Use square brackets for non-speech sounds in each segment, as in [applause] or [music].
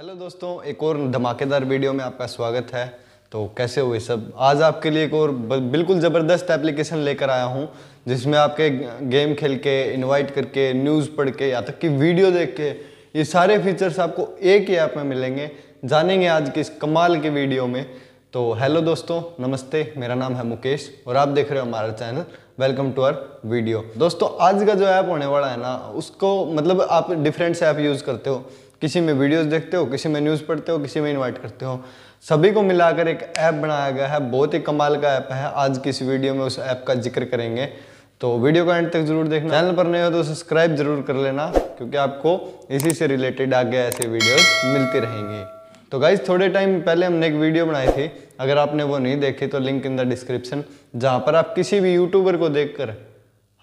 Hello दोस्तों, एक और धमाकेदार वीडियो में आपका स्वागत है। तो कैसे हुए सब? आज आपके लिए एक और बिल्कुल ज़बरदस्त एप्लीकेशन लेकर आया हूँ, जिसमें आपके गेम खेल के इनवाइट करके न्यूज़ पढ़ के, या तक कि वीडियो देख के, ये सारे फीचर्स आपको एक ही ऐप में मिलेंगे। जानेंगे आज की इस कमाल के वीडियो में। तो हेलो दोस्तों, नमस्ते, मेरा नाम है मुकेश, और आप देख रहे हो हमारा channel welcome to our video दोस्तों, आज का जो ऐप होने वाला है ना, उसको मतलब आप डिफरेंट से ऐप यूज़ करते हो। किसी में वीडियोस देखते हो, किसी में न्यूज़ पढ़ते हो, किसी में इनवाइट करते हो। सभी को मिलाकर एक ऐप बनाया गया है, बहुत ही कमाल का ऐप है। आज की इस वीडियो में उस ऐप का ज़िक्र करेंगे। तो वीडियो को एंड तक ज़रूर देखना। चैनल पर नए हो तो सब्सक्राइब ज़रूर कर लेना, क्योंकि आपको इसी से रिलेटेड आगे ऐसे वीडियोस मिलती रहेंगी। तो गाइज़ थोड़े टाइम पहले हमने एक वीडियो बनाई थी। अगर आपने वो नहीं देखी तो लिंक इन द डिस्क्रिप्शन जहाँ पर आप किसी भी यूट्यूबर को देखकर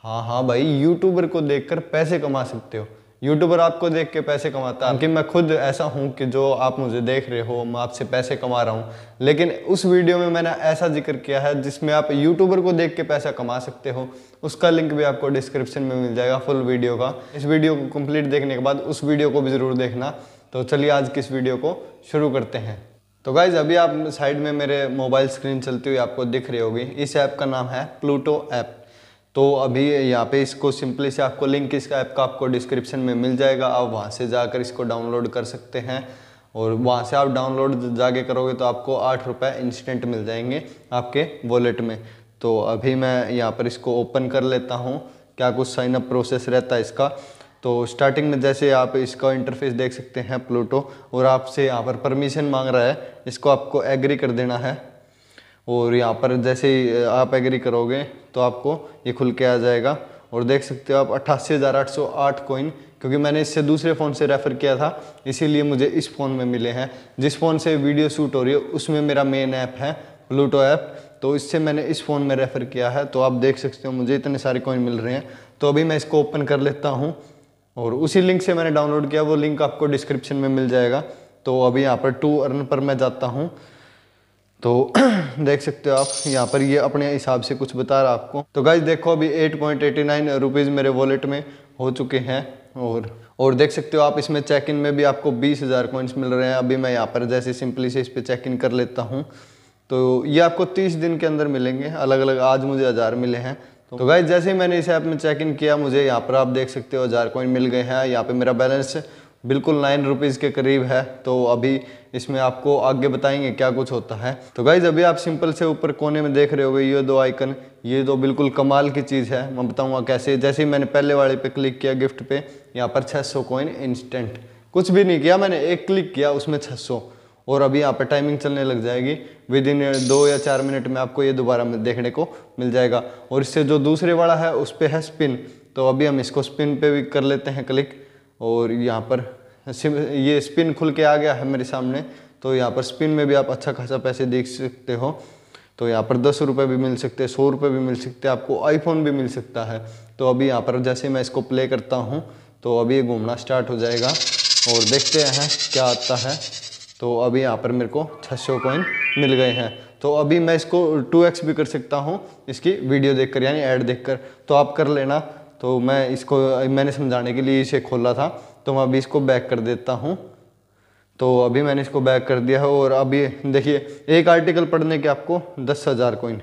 हाँ हाँ भाई यूट्यूबर को देखकर पैसे कमा सकते हो। यूट्यूबर आपको देख के पैसे कमाता है। कि मैं खुद ऐसा हूँ कि जो आप मुझे देख रहे हो, मैं आपसे पैसे कमा रहा हूँ। लेकिन उस वीडियो में मैंने ऐसा ज़िक्र किया है जिसमें आप यूट्यूबर को देख के पैसा कमा सकते हो। उसका लिंक भी आपको डिस्क्रिप्शन में मिल जाएगा फुल वीडियो का। इस वीडियो को कंप्लीट देखने के बाद उस वीडियो को भी ज़रूर देखना। तो चलिए आज की इस वीडियो को शुरू करते हैं। तो गाइज़ अभी आप साइड में मेरे मोबाइल स्क्रीन चलती हुई आपको दिख रही होगी। इस ऐप का नाम है प्लूटो ऐप। तो अभी यहाँ पे इसको सिंपली से आपको लिंक इसका ऐप का आपको डिस्क्रिप्शन में मिल जाएगा। आप वहाँ से जाकर इसको डाउनलोड कर सकते हैं। और वहाँ से आप डाउनलोड जाके करोगे तो आपको आठ रुपये इंस्टेंट मिल जाएँगे आपके वॉलेट में। तो अभी मैं यहाँ पर इसको ओपन कर लेता हूँ। क्या कुछ साइन अप प्रोसेस रहता है इसका? तो स्टार्टिंग में जैसे आप इसका इंटरफेस देख सकते हैं प्लूटो और आपसे यहाँ पर परमिशन मांग रहा है। इसको आपको एग्री कर देना है। और यहाँ पर जैसे आप एग्री करोगे तो आपको ये खुल के आ जाएगा। और देख सकते हो आप अट्ठासी हज़ार आठ सौ आठ कोइन क्योंकि मैंने इससे दूसरे फ़ोन से रेफ़र किया था, इसीलिए मुझे इस फ़ोन में मिले हैं। जिस फ़ोन से वीडियो शूट हो रही है, उसमें मेरा मेन ऐप है प्लूटो ऐप तो इससे मैंने इस फ़ोन में रेफ़र किया है तो आप देख सकते हो मुझे इतने सारे कॉइन मिल रहे हैं। तो अभी मैं इसको ओपन कर लेता हूँ, और उसी लिंक से मैंने डाउनलोड किया, वो लिंक आपको डिस्क्रिप्शन में मिल जाएगा। तो अभी यहाँ पर टू अर्न पर मैं जाता हूँ। तो [clears throat] देख सकते हो आप, यहाँ पर ये अपने हिसाब से कुछ बता रहा आपको। तो गाइज़ देखो अभी eight point eighty nine rupees मेरे वॉलेट में हो चुके हैं और और देख सकते हो आप, इसमें चेक इन में भी आपको बीस हज़ार कॉइन्स मिल रहे हैं। अभी मैं यहाँ पर जैसे सिंपली से इस पर चेक इन कर लेता हूँ। तो ये आपको तीस दिन के अंदर मिलेंगे अलग अलग आज मुझे हज़ार मिले हैं। तो गाइज़ जैसे ही मैंने इस ऐप में चेक इन किया, मुझे यहाँ पर आप देख सकते हो हज़ार कॉइन मिल गए हैं। यहाँ पे मेरा बैलेंस बिल्कुल नाइन रुपीज़ के करीब है तो अभी इसमें आपको आगे बताएँगे क्या कुछ होता है। तो गाइज़ अभी आप सिंपल से ऊपर कोने में देख रहे होगे, ये दो आइकन ये तो बिल्कुल कमाल की चीज़ है। मैं बताऊँगा कैसे, जैसे ही मैंने पहले वाले पे क्लिक किया गिफ्ट पे, यहाँ पर 600 कॉइन इंस्टेंट कुछ भी नहीं किया मैंने, एक क्लिक किया, उसमें 600 और अभी यहाँ पर टाइमिंग चलने लग जाएगी। विद इन दो या चार मिनट में आपको ये दोबारा देखने को मिल जाएगा। और इससे जो दूसरे वाला है, उस पर है स्पिन तो अभी हम इसको स्पिन पे भी कर लेते हैं क्लिक और यहाँ पर ये स्पिन खुल के आ गया है मेरे सामने। तो यहाँ पर स्पिन में भी आप अच्छा खासा पैसे देख सकते हो। तो यहाँ पर दस रुपये भी मिल सकते हैं सौ रुपये भी मिल सकते हैं आपको आईफोन भी मिल सकता है। तो अभी यहाँ पर जैसे मैं इसको प्ले करता हूँ तो अभी ये घूमना स्टार्ट हो जाएगा। और देखते हैं क्या आता है। तो अभी यहाँ पर मेरे को छः सौ कॉइन मिल गए हैं। तो अभी मैं इसको टू एक्स भी कर सकता हूँ, इसकी वीडियो देखकर, यानी ऐड देखकर। तो आप कर लेना। तो मैं इसको, मैंने समझाने के लिए इसे खोला था। तो मैं अभी इसको बैक कर देता हूँ। तो अभी मैंने इसको बैक कर दिया है और अभी देखिए, एक आर्टिकल पढ़ने के आपको दस हज़ार कोइन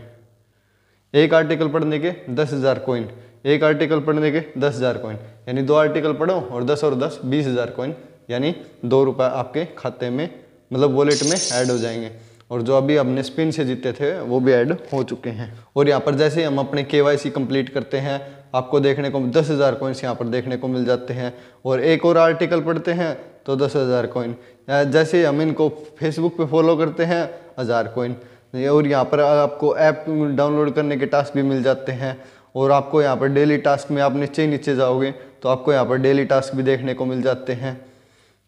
एक आर्टिकल पढ़ने के दस हज़ार कोइन एक आर्टिकल पढ़ने के दस हज़ार कोइन यानी दो आर्टिकल पढ़ो और दस और दस, बीस हज़ार कोइन यानी दो रुपये आपके खाते में मतलब वॉलेट में ऐड हो जाएँगे। और जो अभी हमने स्पिन से जीते थे, वो भी ऐड हो चुके हैं। और यहाँ पर जैसे हम अपने के वाई सी कंप्लीट करते हैं आपको देखने को दस हज़ार कोइंस यहाँ पर देखने को मिल जाते हैं। और एक और आर्टिकल पढ़ते हैं तो दस हज़ार कोइन जैसे हम इनको फेसबुक पे फॉलो करते हैं, हज़ार कोइन और यहाँ पर आपको ऐप डाउनलोड करने के टास्क भी मिल जाते हैं। और आपको यहाँ पर डेली टास्क में आप नीचे नीचे जाओगे तो आपको यहाँ पर डेली टास्क भी देखने को मिल जाते हैं।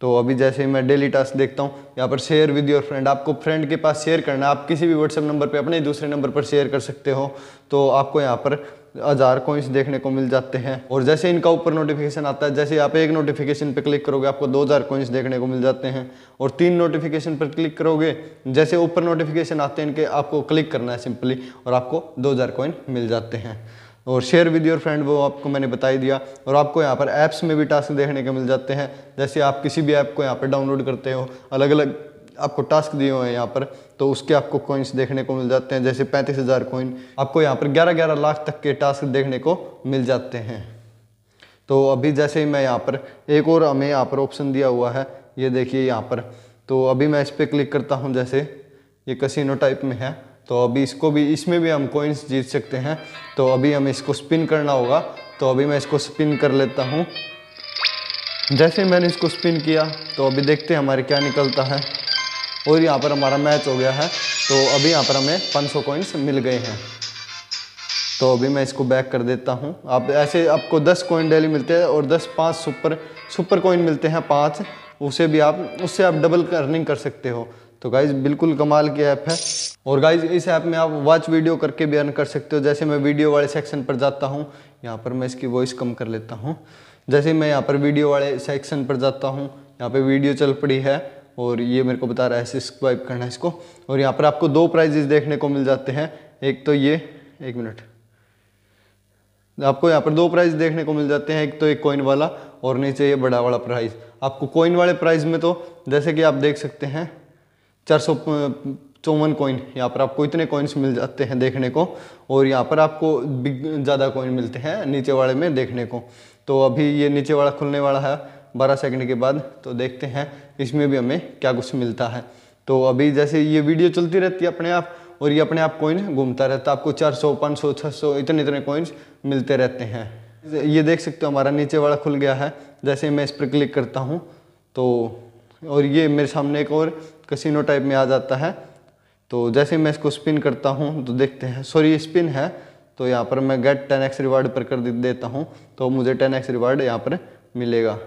तो अभी जैसे ही मैं डेली टास्क देखता हूँ, यहाँ पर शेयर विद योर फ्रेंड आपको फ्रेंड के पास शेयर करना आप किसी भी व्हाट्सएप नंबर पे अपने दूसरे नंबर पर शेयर कर सकते हो। तो आपको यहाँ पर हज़ार कॉइन्स देखने को मिल जाते हैं। और जैसे इनका ऊपर नोटिफिकेशन आता है, जैसे आप एक नोटिफिकेशन पर क्लिक करोगे, आपको दो हज़ार कॉइन्स देखने को मिल जाते हैं। और तीन नोटिफिकेशन पर क्लिक करोगे, जैसे ऊपर नोटिफिकेशन आते हैं इनके, आपको क्लिक करना है सिंपली और आपको दो हज़ार कॉइन मिल जाते हैं। और शेयर विद योर फ्रेंड वो आपको मैंने बता ही दिया। और आपको यहाँ पर ऐप्स में भी टास्क देखने को मिल जाते हैं। जैसे आप किसी भी ऐप को यहाँ पर डाउनलोड करते हो अलग अलग आपको टास्क दिए हुए हैं यहाँ पर तो उसके आपको कॉइन्स देखने को मिल जाते हैं, जैसे पैंतीस हज़ार कॉइन आपको यहाँ पर ग्यारह ग्यारह लाख तक के टास्क देखने को मिल जाते हैं। तो अभी जैसे ही मैं यहाँ पर, एक और हमें यहाँ पर ऑप्शन दिया हुआ है, ये देखिए यहाँ पर। तो अभी मैं इस पर क्लिक करता हूँ, जैसे ये कसिनो टाइप में है तो अभी इसको भी, इसमें भी हम कोइंस जीत सकते हैं। तो अभी हमें इसको स्पिन करना होगा तो अभी मैं इसको स्पिन कर लेता हूँ। जैसे मैंने इसको स्पिन किया तो अभी देखते हैं हमारे क्या निकलता है। और यहाँ पर हमारा मैच हो गया है। तो अभी यहाँ पर हमें 500 कॉइन्स मिल गए हैं। तो अभी मैं इसको बैक कर देता हूँ। आप ऐसे आपको 10 कॉइन डेली मिलते हैं और 10 पाँच सुपर सुपर कॉइन मिलते हैं पाँच। उसे भी आप, उससे आप डबल अर्निंग कर सकते हो। तो गाइज़ बिल्कुल कमाल की ऐप है। और गाइज़ इस ऐप में आप वॉच वीडियो करके भी अर्न कर सकते हो। जैसे मैं वीडियो वाले सेक्शन पर जाता हूँ, यहाँ पर मैं इसकी वॉइस कम कर लेता हूँ। जैसे मैं यहाँ पर वीडियो वाले सेक्शन पर जाता हूँ, यहाँ पे वीडियो चल पड़ी है। और ये मेरे को बता रहा है सब्सक्राइब करना है इसको। और यहाँ पर आपको दो प्राइजेस देखने को मिल जाते हैं। एक तो ये, एक मिनट आपको यहाँ पर दो प्राइज देखने को मिल जाते हैं। एक तो एक कॉइन वाला और नीचे ये बड़ा वाला प्राइज आपको कॉइन वाले प्राइज में तो जैसे कि आप देख सकते हैं, चार सौ चौवन कॉइन यहाँ पर आपको इतने कॉइन्स मिल जाते हैं देखने को। और यहाँ पर आपको ज़्यादा कॉइन मिलते हैं नीचे वाले में देखने को। तो अभी ये नीचे वाला खुलने वाला है। बारह सेकंड के बाद तो देखते हैं इसमें भी हमें क्या कुछ मिलता है। तो अभी जैसे ये वीडियो चलती रहती है अपने आप और ये अपने आप कॉइन घूमता रहता है। आपको 400, 500, 600 इतने इतने कॉइन्स मिलते रहते हैं। ये देख सकते हो हमारा नीचे वाला खुल गया है। जैसे मैं इस पर क्लिक करता हूँ तो और ये मेरे सामने एक और कसिनो टाइप में आ जाता है। तो जैसे मैं इसको स्पिन करता हूँ तो देखते हैं। सॉरी स्पिन है तो यहाँ पर मैं गेट टेन एक्स रिवार्ड पर कर देता हूँ। तो मुझे टेन एक्स रिवार्ड यहाँ पर मिलेगा।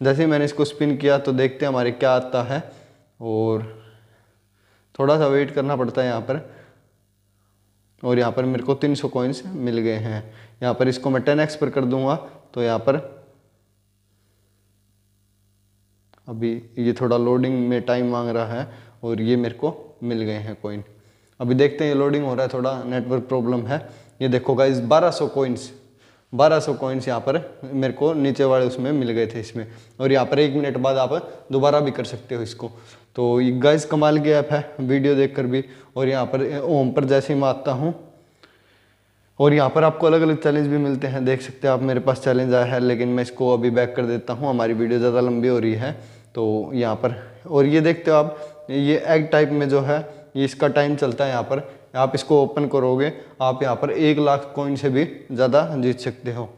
जैसे ही मैंने इसको स्पिन किया तो देखते हैं हमारे क्या आता है। और थोड़ा सा वेट करना पड़ता है यहाँ पर। और यहाँ पर मेरे को 300 सौ कॉइन्स मिल गए हैं। यहाँ पर इसको मैं 10x पर कर दूँगा तो यहाँ पर अभी ये थोड़ा लोडिंग में टाइम मांग रहा है, और ये मेरे को मिल गए हैं कॉइन अभी देखते हैं ये लोडिंग हो रहा है, थोड़ा नेटवर्क प्रॉब्लम है। ये देखो गाइस 1200 कॉइन्स 1200 कॉइन्स यहाँ पर मेरे को नीचे वाले उसमें मिल गए थे इसमें। और यहाँ पर एक मिनट बाद आप दोबारा भी कर सकते हो इसको। तो ये गाइस कमाल की ऐप है वीडियो देखकर भी। और यहाँ पर, ओम पर जैसे ही मैं आता हूँ, और यहाँ पर आपको अलग अलग चैलेंज भी मिलते हैं। देख सकते हैं आप, मेरे पास चैलेंज आया है, लेकिन मैं इसको अभी बैक कर देता हूँ। हमारी वीडियो ज़्यादा लंबी हो रही है तो यहाँ पर। और ये देखते हो आप, ये एग टाइप में जो है, ये इसका टाइम चलता है यहाँ पर आप इसको ओपन करोगे, आप यहाँ पर एक लाख कॉइन से भी ज़्यादा जीत सकते हो।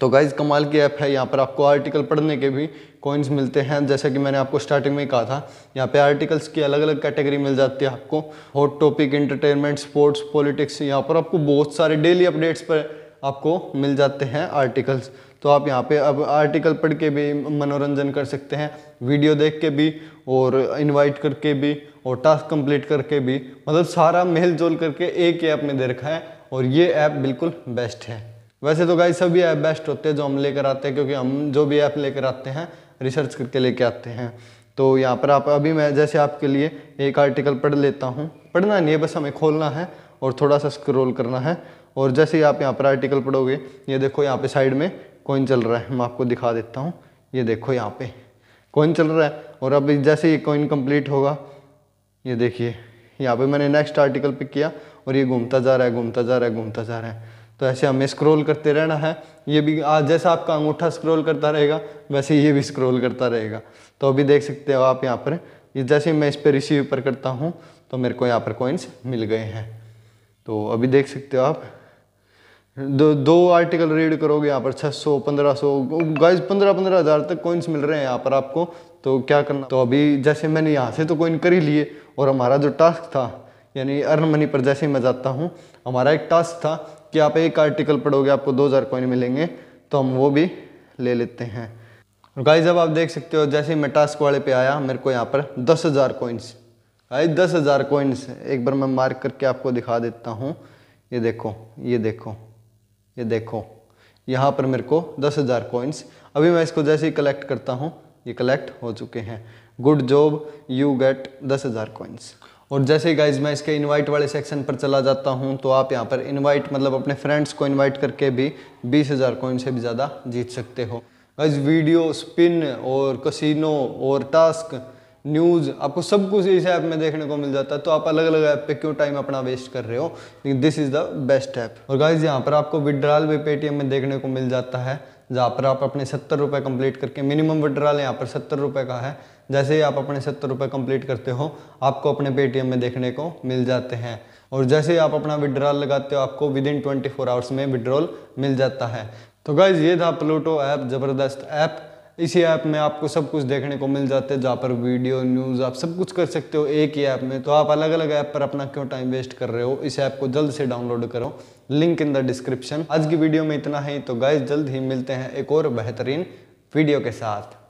तो गाइज़ कमाल की ऐप है। यहाँ पर आपको आर्टिकल पढ़ने के भी कॉइन्स मिलते हैं। जैसे कि मैंने आपको स्टार्टिंग में कहा था, यहाँ पे आर्टिकल्स की अलग अलग कैटेगरी मिल जाती है आपको। Hot topic entertainment sports politics यहाँ पर आपको बहुत सारे डेली अपडेट्स पर आपको मिल जाते हैं आर्टिकल्स तो आप यहाँ पे अब आर्टिकल पढ़ के भी मनोरंजन कर सकते हैं वीडियो देख के भी, और इनवाइट करके भी, और टास्क कंप्लीट करके भी। मतलब सारा मेल जोल करके एक ही ऐप में दे रखा है, और ये ऐप बिल्कुल बेस्ट है। वैसे तो गाइस सभी ऐप बेस्ट होते हैं जो हम लेकर आते हैं, क्योंकि हम जो भी ऐप लेकर आते हैं रिसर्च करके लेके आते हैं। तो यहाँ पर आप, अभी मैं जैसे आपके लिए एक आर्टिकल पढ़ लेता हूँ। पढ़ना नहीं है, बस हमें खोलना है, और थोड़ा सा स्क्रॉल करना है। और जैसे ही आप यहाँ पर आर्टिकल पढ़ोगे, ये देखो यहाँ पे साइड में कॉइन चल रहा है। मैं आपको दिखा देता हूँ। ये देखो यहाँ पे कॉइन चल रहा है और अब जैसे ये कॉइन कंप्लीट होगा, ये देखिए, यहाँ पे मैंने नेक्स्ट आर्टिकल पिक किया और ये घूमता जा रहा है, घूमता जा रहा है, घूमता जा रहा है। तो ऐसे हमें स्क्रॉल करते रहना है। ये भी आज जैसा आपका अंगूठा स्क्रॉल करता रहेगा, वैसे ये भी स्क्रॉल करता रहेगा। तो अभी देख सकते हो आप यहाँ पर जैसे मैं इस पर रिसीव पर करता हूँ तो मेरे को यहाँ पर कॉइन्स मिल गए हैं। तो अभी देख सकते हो आप दो दो आर्टिकल रीड करोगे यहाँ पर 600 1500 गाइस पंद्रह पंद्रह हज़ार तक कॉइन्स मिल रहे हैं यहाँ पर आपको। तो क्या करना? तो अभी जैसे मैंने यहाँ से तो कॉइन कर ही लिए और हमारा जो टास्क था, यानी अर्न मनी पर जैसे ही मैं जाता हूँ, हमारा एक टास्क था कि आप एक आर्टिकल पढ़ोगे, आपको दो हज़ार कॉइन मिलेंगे तो हम वो भी ले लेते हैं। गाइज़ अब आप देख सकते हो, जैसे मैं टास्क वाले पे आया, मेरे को यहाँ पर दस हज़ार कॉइन्स गाइज़ दस हज़ार कॉइन्स एक बार मैं मार्क करके आपको दिखा देता हूँ। ये देखो ये देखो। ये देखो, यहाँ पर मेरे को दस हज़ार कॉइन्स अभी मैं इसको जैसे ही कलेक्ट करता हूँ, ये कलेक्ट हो चुके हैं। गुड जॉब यू गेट दस हज़ार कॉइन्स और जैसे ही गाइज़ मैं इसके इनवाइट वाले सेक्शन पर चला जाता हूँ तो आप यहाँ पर इनवाइट मतलब अपने फ्रेंड्स को इनवाइट करके भी बीस हज़ार कॉइन से भी ज़्यादा जीत सकते हो। गाइज़ वीडियो स्पिन और कसिनो और टास्क न्यूज़, आपको सब कुछ इस ऐप में देखने को मिल जाता है तो आप अलग अलग ऐप पे क्यों टाइम अपना वेस्ट कर रहे हो? लेकिन this is the best app और गाइज़ यहाँ पर आपको विड्रॉल भी पेटीएम में देखने को मिल जाता है, जहाँ पर आप अपने सत्तर रुपये कंप्लीट करके मिनिमम विड्रॉल यहाँ पर सत्तर रुपये का है। जैसे ही आप अपने सत्तर रुपये कंप्लीट करते हो, आपको अपने पेटीएम में देखने को मिल जाते हैं। और जैसे ही आप अपना विड्रॉल लगाते हो, आपको within twenty four hours में विड्रॉल मिल जाता है। तो गाइज़ ये था प्लूटो ऐप ज़बरदस्त ऐप इसी ऐप में आपको सब कुछ देखने को मिल जाते हैं, जहाँ पर वीडियो, न्यूज़, आप सब कुछ कर सकते हो एक ही ऐप में। तो आप अलग अलग ऐप पर अपना क्यों टाइम वेस्ट कर रहे हो, इस ऐप को जल्द से डाउनलोड करो। लिंक इन द डिस्क्रिप्शन आज की वीडियो में इतना ही। तो गाइज़ जल्द ही मिलते हैं एक और बेहतरीन वीडियो के साथ।